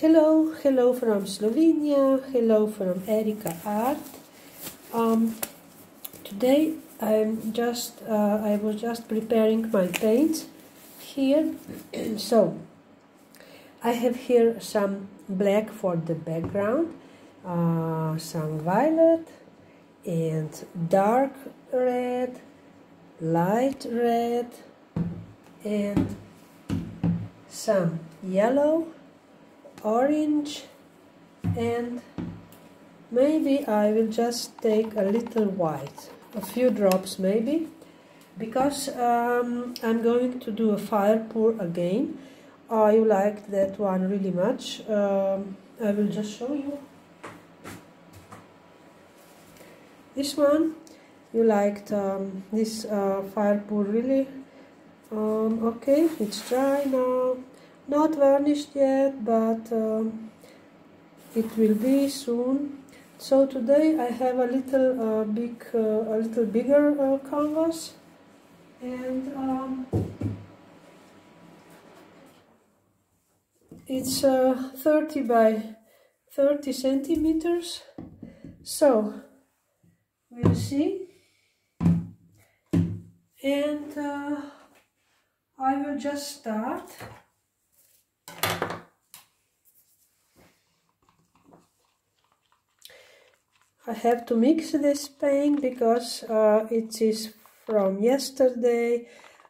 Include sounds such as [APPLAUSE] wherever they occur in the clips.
Hello, hello from Slovenia, hello from Erika Art. Um, today I'm just, uh, I was just preparing my paints here. [CLEARS THROAT] so I have here some black for the background, uh, some violet and dark red, light red and some yellow orange and maybe I will just take a little white a few drops maybe because um, I'm going to do a fire pour again. I liked that one really much. Um, I will just show you. This one you liked um, this uh, fire pour really? Um, okay it's dry now not varnished yet but um, it will be soon. So today I have a little uh, big uh, a little bigger uh, canvas and um, it's uh, 30 by 30 centimeters. So we'll see. And uh, I will just start I have to mix this paint because uh, it is from yesterday.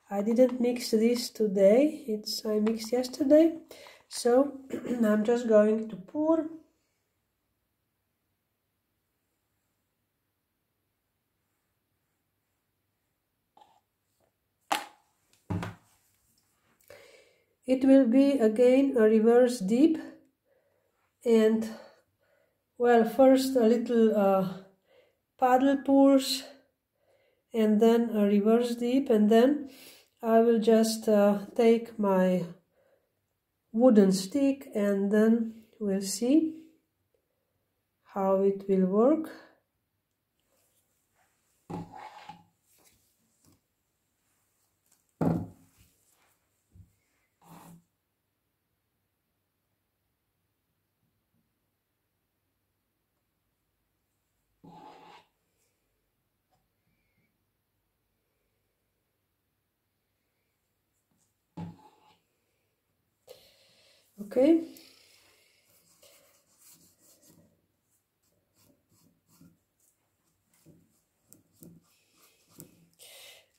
I didn't mix this today. It's I mixed yesterday. So [CLEARS THROAT] I'm just going to pour it will be again a reverse dip and well first a little uh, puddle pours and then a reverse dip and then I will just uh, take my wooden stick and then we'll see how it will work okay.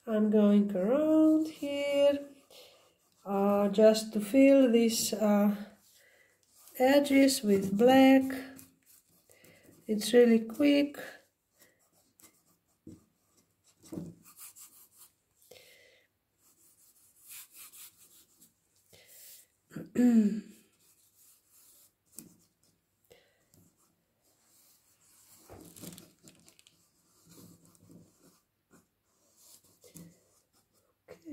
I'm going around here uh, just to fill these uh, edges with black. It's really quick [CLEARS THROAT]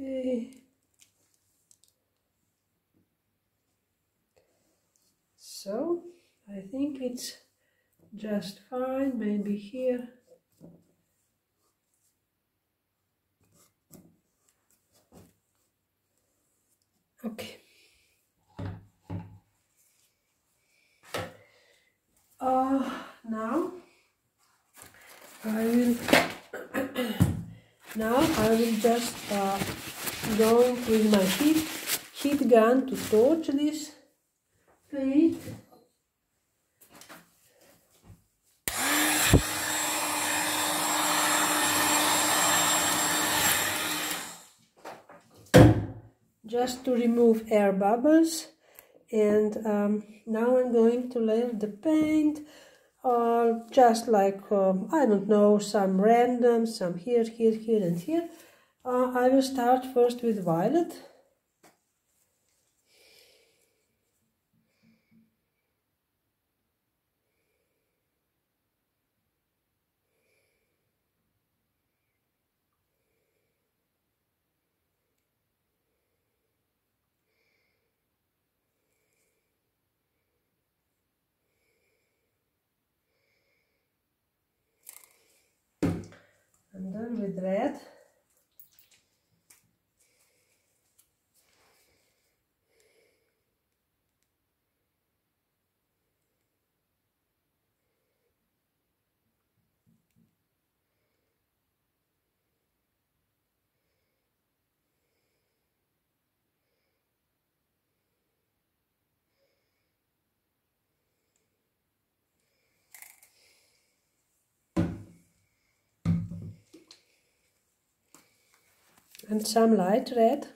okay so I think it's just fine maybe here. Okay. Uh, now I will [COUGHS] now I will just uh, go with my heat heat gun to torch this paint just to remove air bubbles. And um, now I'm going to layer the paint uh, just like um, I don't know some random some here here here and here uh, I will start first with violet I'm done with red. And some light red.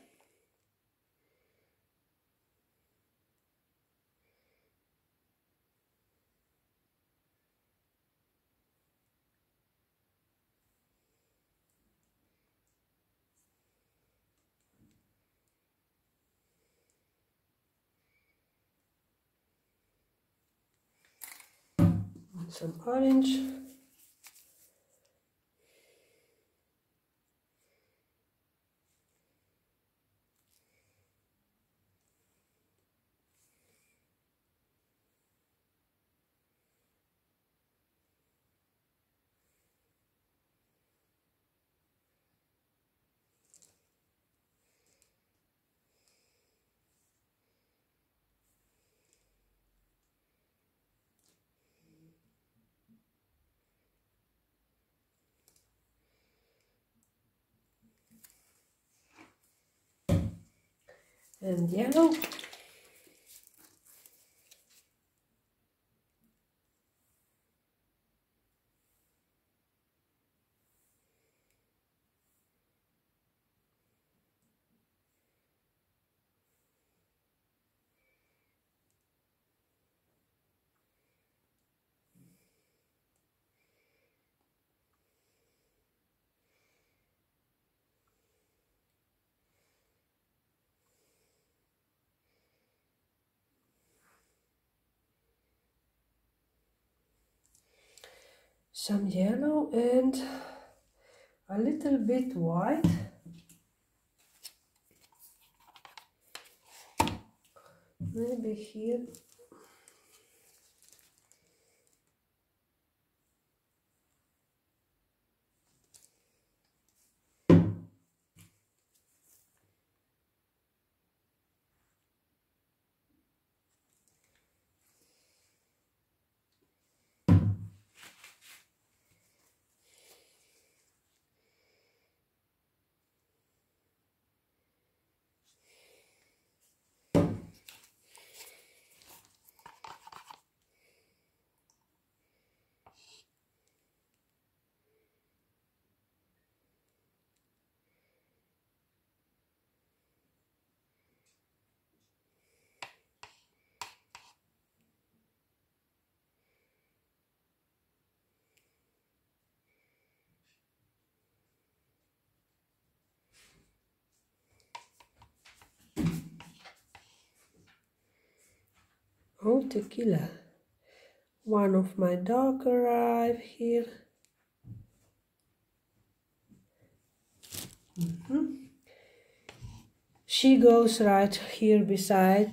some orange and yellow some yellow and a little bit white. Maybe here Oh, tequila. One of my dog arrived here. Mm -hmm. She goes right here beside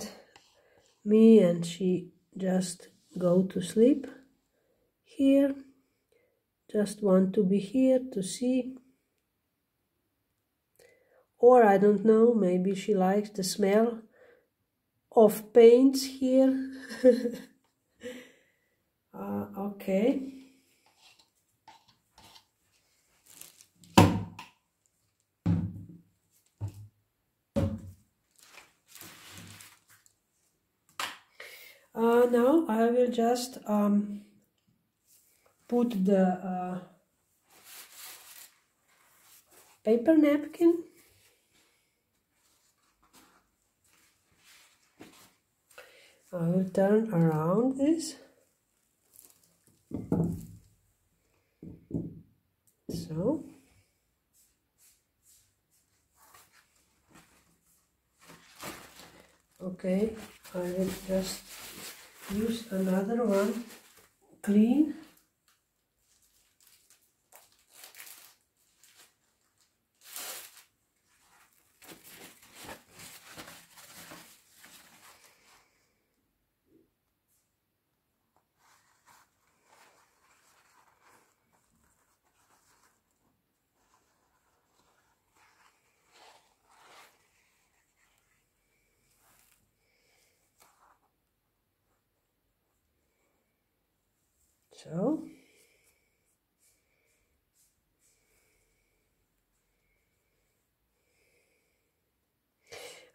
me and she just go to sleep here. Just want to be here to see. Or I don't know, maybe she likes the smell of paints here. uh, [LAUGHS] okay. Uh, now I will just um, put the uh, paper napkin I will turn around this so. Okay I will just use another one clean So.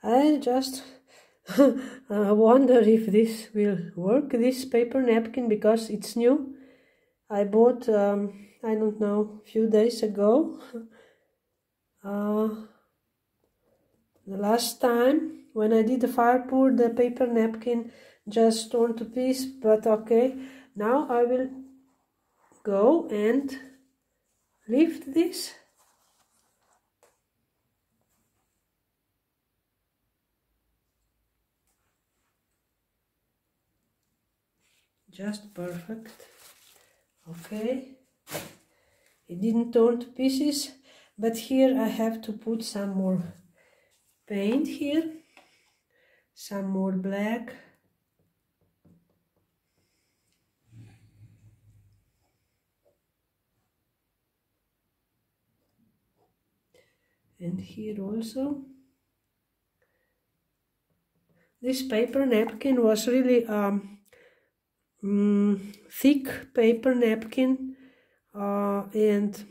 I just [LAUGHS] wonder if this will work, this paper napkin, because it's new. I bought, um, I don't know, a few days ago. [LAUGHS] Uh, the last time when I did the fire pour the paper napkin just torn to pieces, but okay now I will go and lift this. Just perfect. Okay. It didn't turn to pieces but here I have to put some more paint here. Some more black and here also. This paper napkin was really um, mm, thick paper napkin uh, and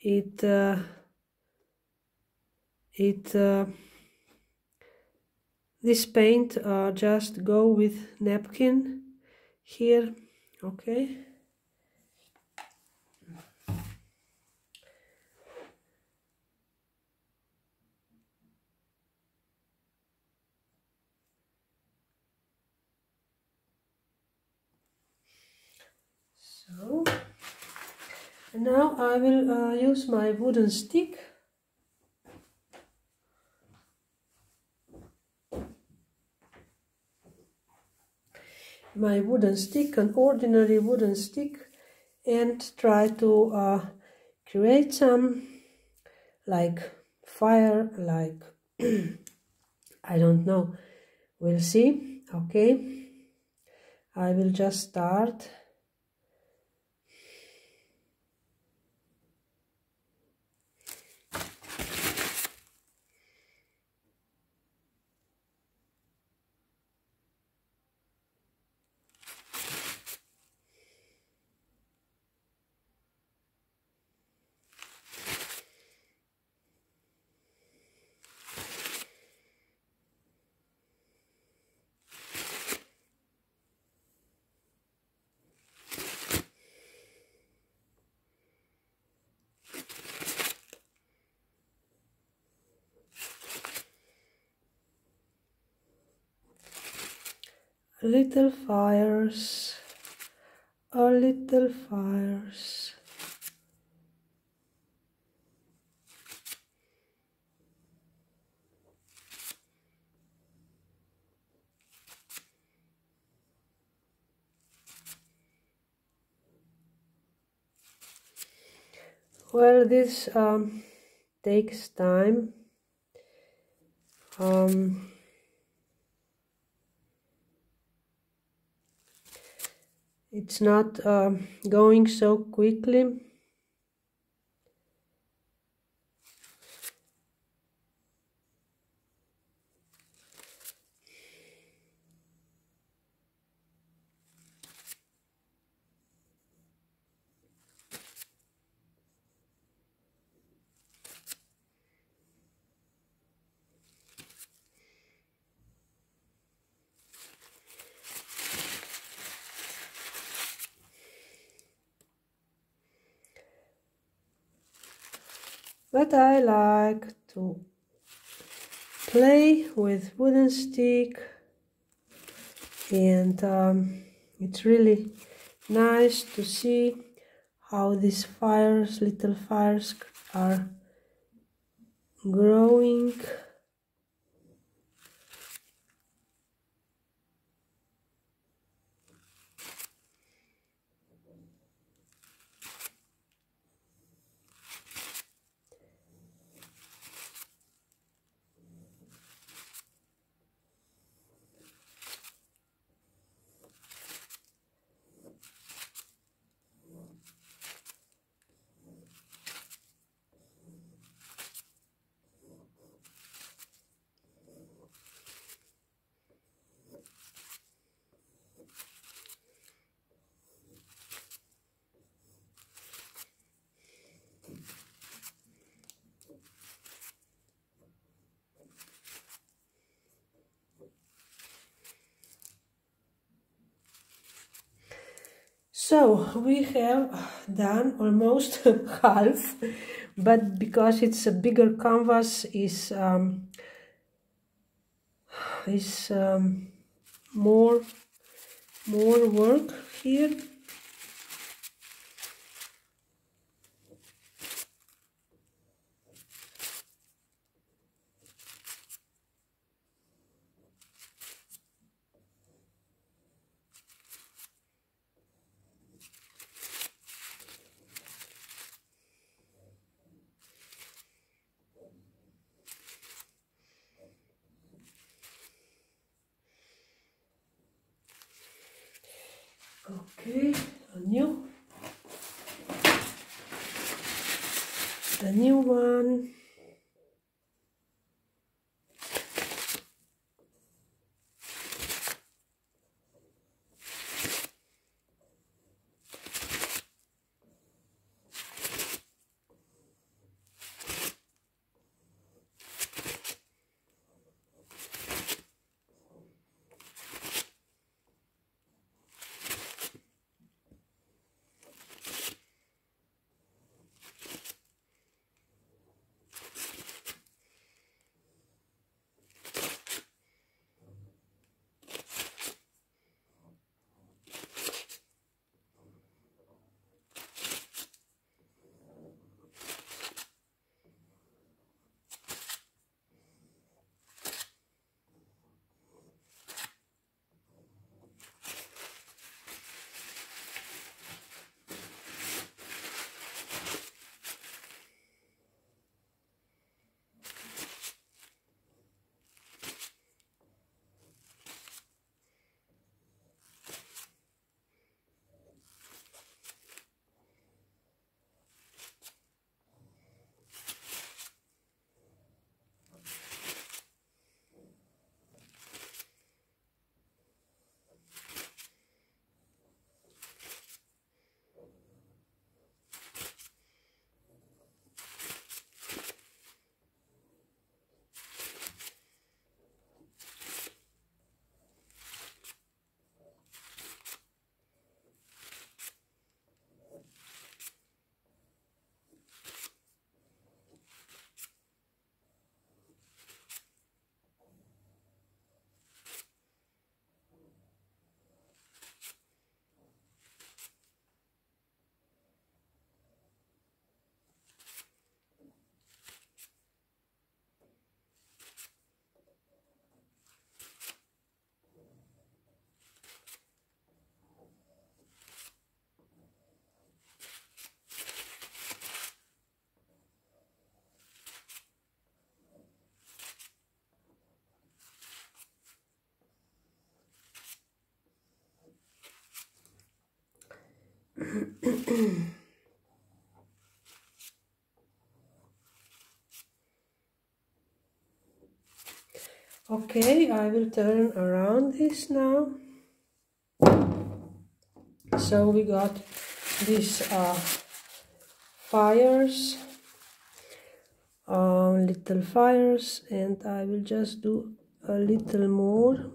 it uh, it uh, this paint uh, just go with napkin here. Okay so and now I will uh, use my wooden stick. My wooden stick, an ordinary wooden stick and try to uh, create some like fire like [CLEARS THROAT] I don't know. We'll see. Okay. I will just start little fires, a little fires. Well, this um, takes time. Um, it's not uh, going so quickly but I like to play with wooden stick. And um, it's really nice to see how these fires, little fires are growing So we have done almost [LAUGHS] half but because it's a bigger canvas is um, is um, more more work here Okay, okay I will turn around this now. So we got these uh, fires uh, little fires and I will just do a little more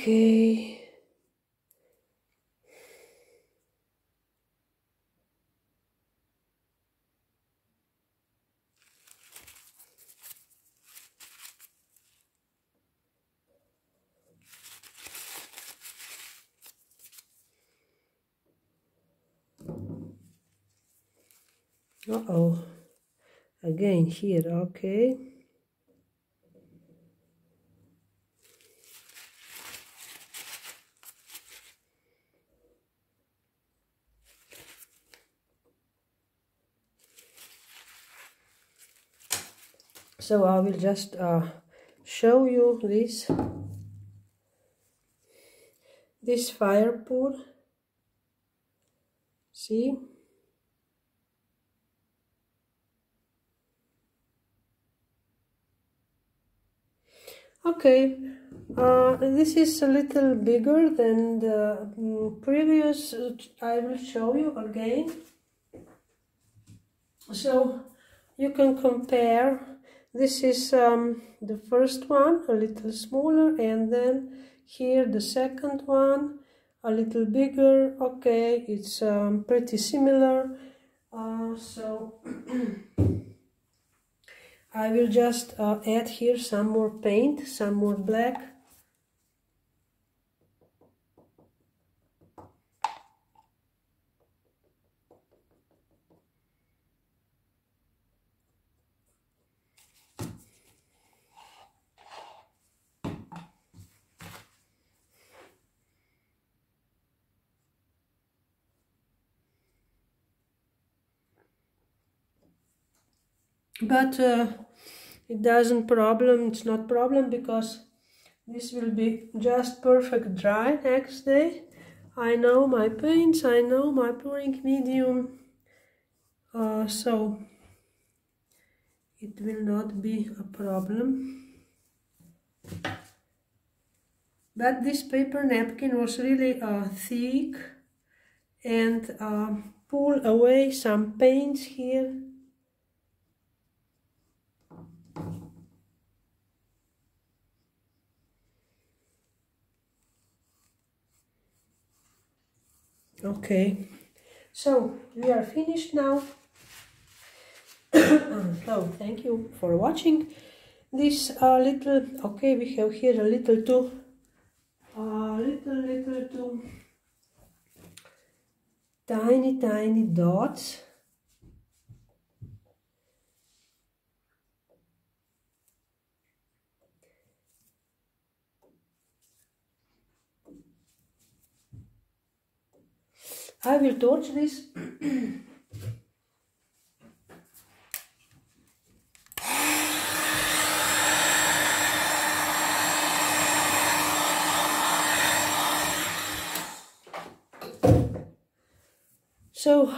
Okay. Uh-oh. Again here, okay. So I will just uh, show you this this fire pour. See? Okay uh, this is a little bigger than the um, previous uh, I will show you again. So you can compare this is um, the first one a little smaller and then here the second one a little bigger. Okay it's um, pretty similar. Uh, so [CLEARS THROAT] I will just uh, add here some more paint some more black but uh, it doesn't problem it's not problem because this will be just perfect dry next day. I know my paints I know my pouring medium uh, so it will not be a problem. But this paper napkin was really uh, thick and uh, pull away some paints here okay. So we are finished now. So [COUGHS] thank you for watching this uh, little okay we have here a little too a little little too tiny tiny dots I will torch this. so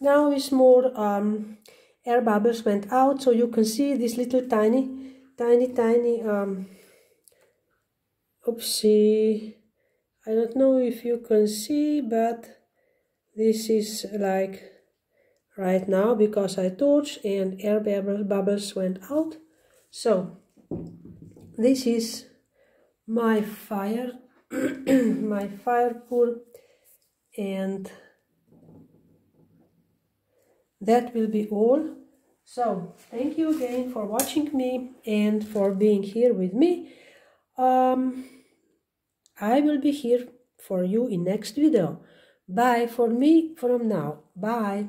now is more um, air bubbles went out so you can see this little tiny tiny tiny um, oopsie I don't know if you can see but this is like right now because I torched and air bubbles went out. So this is my fire [CLEARS THROAT] my fire pour and that will be all. So thank you again for watching me and for being here with me. Um, I will be here for you in next video. Bye for me from now. Bye.